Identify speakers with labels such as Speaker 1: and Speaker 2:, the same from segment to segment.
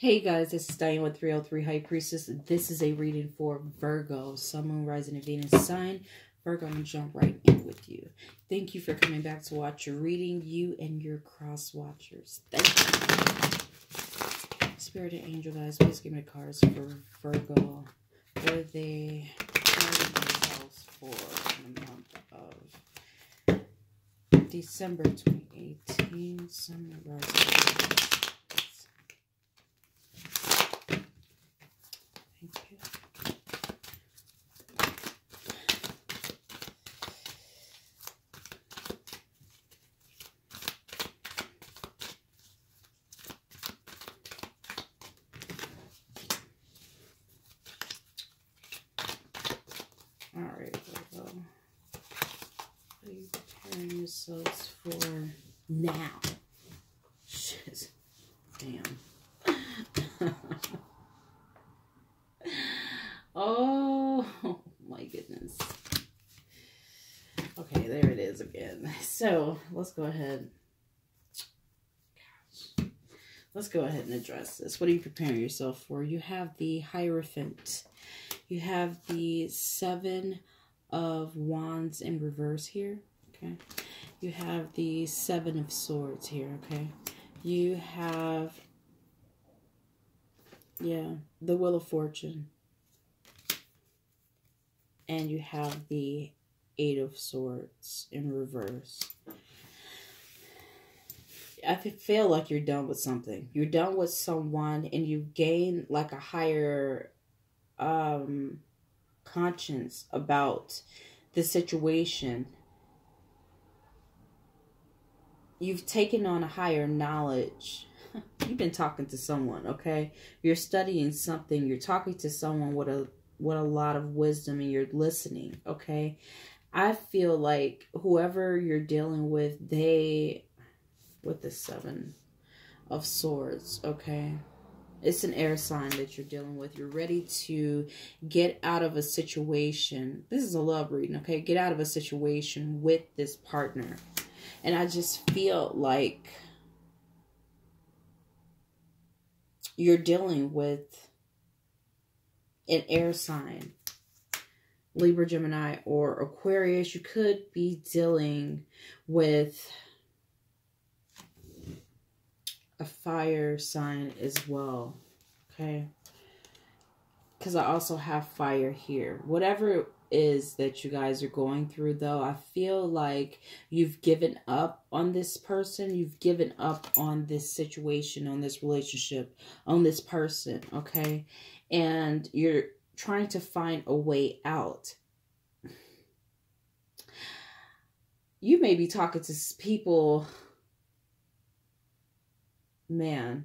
Speaker 1: Hey guys, this is Diane with 303 High Priestess. This is a reading for Virgo, Sun, Moon, Rising, and Venus sign. Virgo, I'm going to jump right in with you. Thank you for coming back to watch your reading, you and your cross watchers. Thank you. Spirit and angel guys, please give me cards for Virgo. They themselves for the month of December 2018? Sun, Moon, Rising, Alright, Virgo. What are you preparing yourselves for now? Shit. Damn. oh my goodness. Okay, there it is again. So let's go ahead. Gosh. Let's go ahead and address this. What are you preparing yourself for? You have the Hierophant you have the Seven of Wands in reverse here. Okay. You have the Seven of Swords here. Okay. You have, yeah, the Wheel of Fortune. And you have the Eight of Swords in reverse. I feel like you're done with something. You're done with someone and you gain like a higher um, conscience about the situation, you've taken on a higher knowledge. You've been talking to someone, okay? You're studying something. You're talking to someone with a with a lot of wisdom and you're listening, okay? I feel like whoever you're dealing with, they with the 7 of swords, okay? it's an air sign that you're dealing with. You're ready to get out of a situation. This is a love reading, okay? Get out of a situation with this partner. And I just feel like you're dealing with an air sign. Libra, Gemini, or Aquarius. You could be dealing with a fire sign as well. Okay. Because I also have fire here. Whatever is that you guys are going through, though, I feel like you've given up on this person. You've given up on this situation, on this relationship, on this person. Okay. And you're trying to find a way out. You may be talking to people man,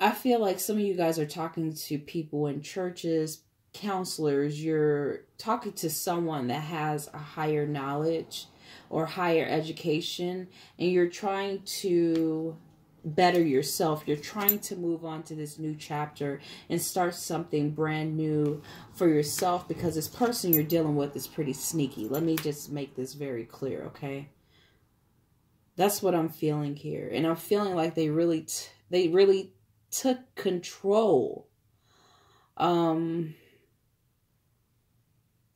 Speaker 1: I feel like some of you guys are talking to people in churches, counselors, you're talking to someone that has a higher knowledge or higher education, and you're trying to better yourself. You're trying to move on to this new chapter and start something brand new for yourself because this person you're dealing with is pretty sneaky. Let me just make this very clear, okay? That's what I'm feeling here. And I'm feeling like they really they really took control. Um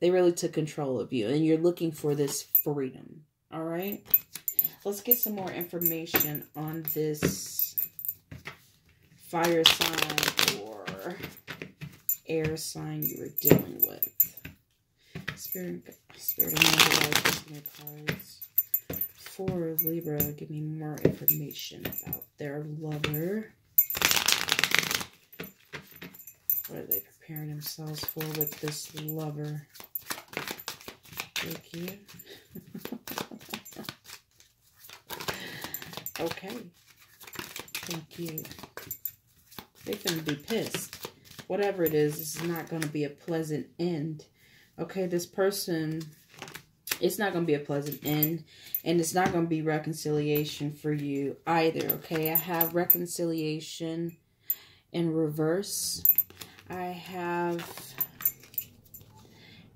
Speaker 1: they really took control of you and you're looking for this freedom. All right? Let's get some more information on this fire sign or air sign you were dealing with. Spirit, spirit of my cards for Libra, give me more information about their lover. What are they preparing themselves for with this lover? Thank you. okay. Thank you. They're going to be pissed. Whatever it is, is not going to be a pleasant end. Okay, this person it's not going to be a pleasant end. And it's not going to be reconciliation for you either, okay? I have reconciliation in reverse. I have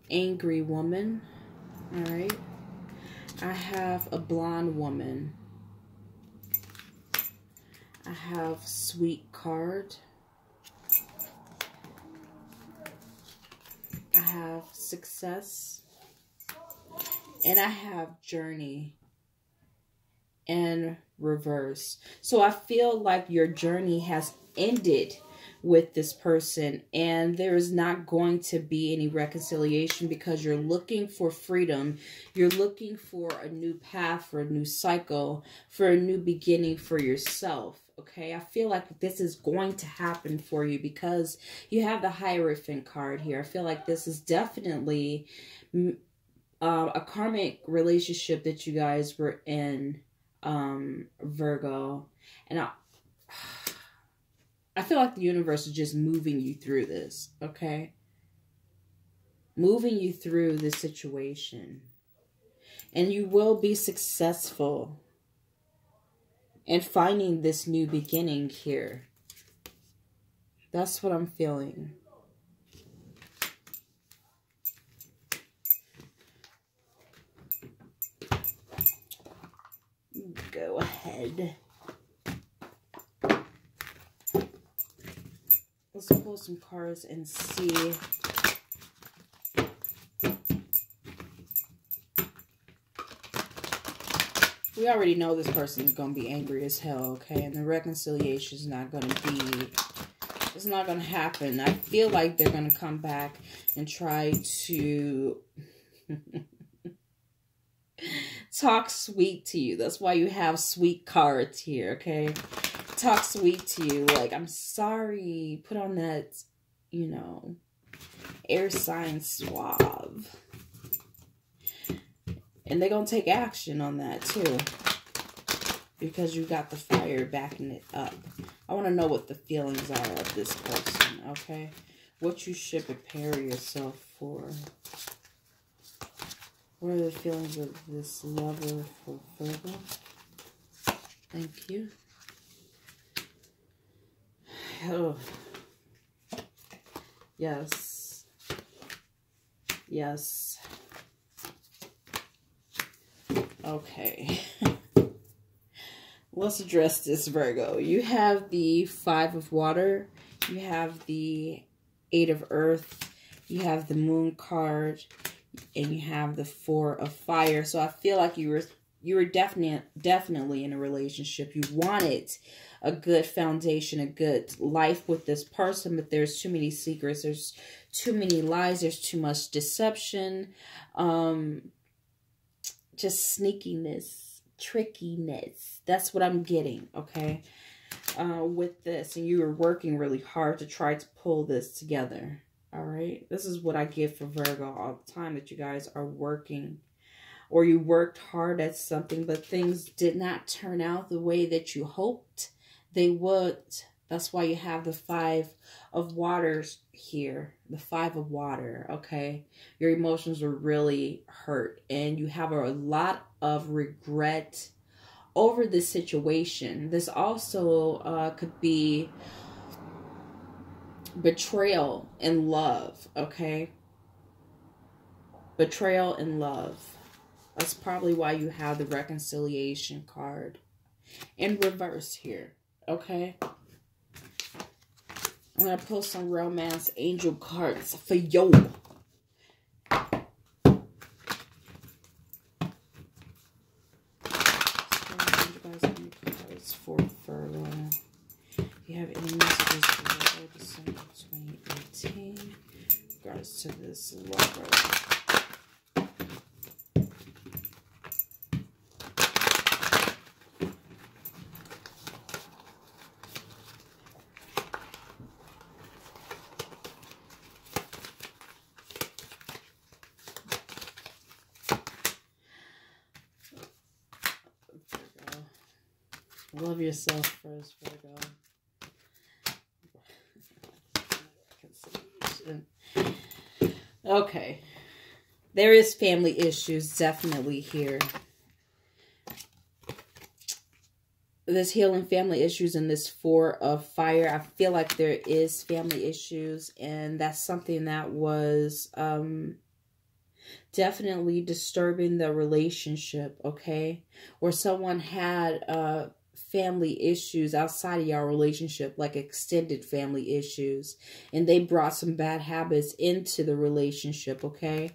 Speaker 1: angry woman, all right? I have a blonde woman. I have sweet card. I have success. And I have journey and reverse. So I feel like your journey has ended with this person and there is not going to be any reconciliation because you're looking for freedom. You're looking for a new path, for a new cycle, for a new beginning for yourself. Okay, I feel like this is going to happen for you because you have the Hierophant card here. I feel like this is definitely uh, a karmic relationship that you guys were in, um, Virgo. And I, I feel like the universe is just moving you through this, okay? Moving you through this situation. And you will be successful in finding this new beginning here. That's what I'm feeling. Go ahead. Let's pull some cards and see. We already know this person is going to be angry as hell, okay? And the reconciliation is not going to be... It's not going to happen. I feel like they're going to come back and try to... talk sweet to you. That's why you have sweet cards here, okay? Talk sweet to you. Like, I'm sorry. Put on that, you know, air sign suave. And they're going to take action on that, too. Because you got the fire backing it up. I want to know what the feelings are of this person, okay? What you should prepare yourself for. What are the feelings of this lover for Virgo? Thank you. Oh. Yes. Yes. Okay. Let's address this, Virgo. You have the Five of Water. You have the Eight of Earth. You have the Moon card. And you have the Four of Fire. So I feel like you were you were definitely definitely in a relationship. You wanted a good foundation, a good life with this person, but there's too many secrets, there's too many lies, there's too much deception, um, just sneakiness, trickiness. That's what I'm getting, okay, uh, with this. And you were working really hard to try to pull this together, all right? This is what I get for Virgo all the time, that you guys are working or you worked hard at something, but things did not turn out the way that you hoped they would. That's why you have the five of waters here, the five of water, okay? Your emotions are really hurt and you have a lot of regret over this situation. This also uh, could be betrayal in love, okay? Betrayal in love. That's probably why you have the reconciliation card in reverse here. Okay. I'm going to pull some romance angel cards for yo. for. If you have any messages for December 2018, regards to this lover. Love yourself first, Virgo. Okay. There is family issues definitely here. There's healing family issues in this four of fire. I feel like there is family issues and that's something that was um definitely disturbing the relationship, okay? Where someone had uh family issues outside of your relationship, like extended family issues, and they brought some bad habits into the relationship, okay?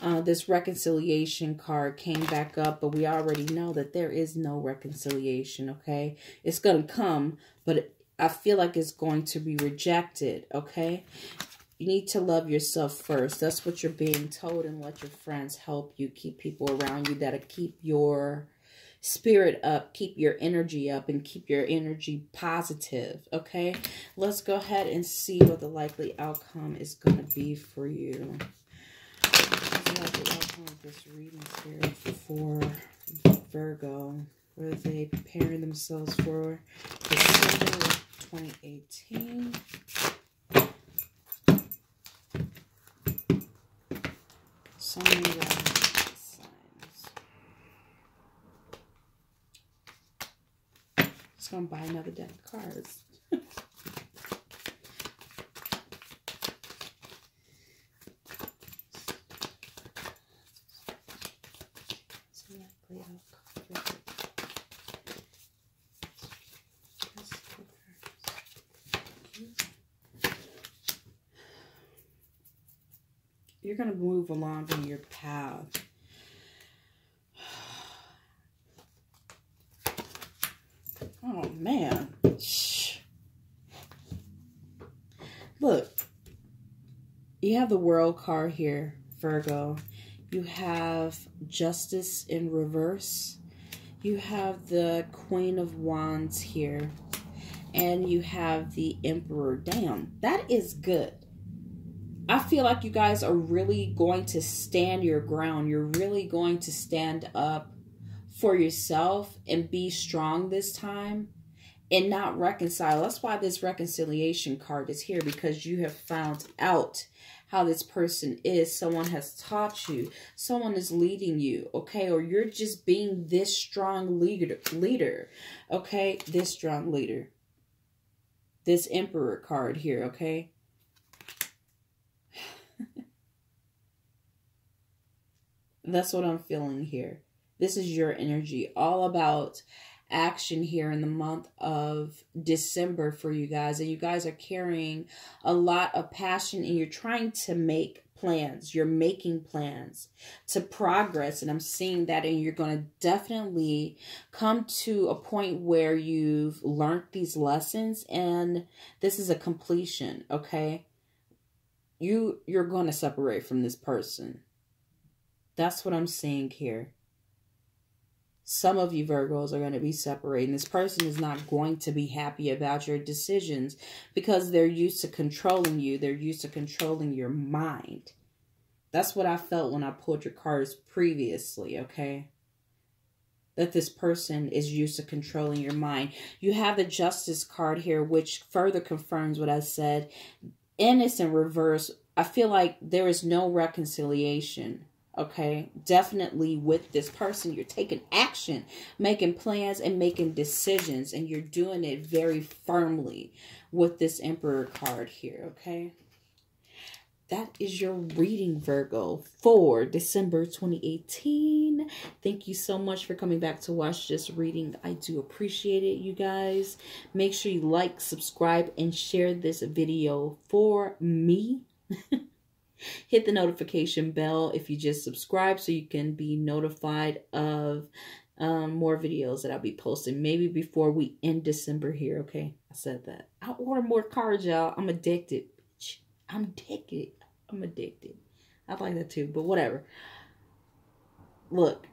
Speaker 1: Uh, this reconciliation card came back up, but we already know that there is no reconciliation, okay? It's going to come, but I feel like it's going to be rejected, okay? You need to love yourself first. That's what you're being told and let your friends help you keep people around you that'll keep your spirit up, keep your energy up, and keep your energy positive, okay? Let's go ahead and see what the likely outcome is going to be for you. this reading spirit for Virgo? Are they preparing themselves for December 2018? So signs. Just gonna buy another deck of cards. you're going to move along in your path. Man. Look, you have the world card here, Virgo. You have justice in reverse. You have the queen of wands here. And you have the emperor. Damn, that is good. I feel like you guys are really going to stand your ground. You're really going to stand up for yourself and be strong this time and not reconcile. That's why this reconciliation card is here because you have found out how this person is. Someone has taught you. Someone is leading you, okay? Or you're just being this strong leader, leader okay? This strong leader. This emperor card here, okay? That's what I'm feeling here. This is your energy, all about action here in the month of December for you guys. And you guys are carrying a lot of passion and you're trying to make plans. You're making plans to progress. And I'm seeing that and you're going to definitely come to a point where you've learned these lessons and this is a completion, okay? You you're going to separate from this person. That's what I'm seeing here. Some of you Virgos are going to be separating. This person is not going to be happy about your decisions because they're used to controlling you. They're used to controlling your mind. That's what I felt when I pulled your cards previously, okay? That this person is used to controlling your mind. You have the Justice card here, which further confirms what I said. In this in reverse, I feel like there is no reconciliation okay? Definitely with this person you're taking action making plans and making decisions and you're doing it very firmly with this emperor card here okay? That is your reading virgo for december 2018 thank you so much for coming back to watch this reading. I do appreciate it you guys. Make sure you like subscribe and share this video for me hit the notification bell if you just subscribe so you can be notified of um, more videos that I'll be posting. Maybe before we end December here, okay? I said that. I'll order more cards, y'all. I'm addicted. I'm addicted. I'm addicted. I like that too, but whatever. Look,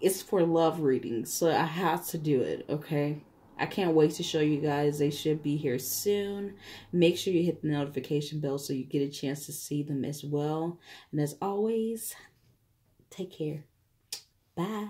Speaker 1: it's for love readings, so I have to do it, okay? I can't wait to show you guys. They should be here soon. Make sure you hit the notification bell so you get a chance to see them as well. And as always, take care. Bye.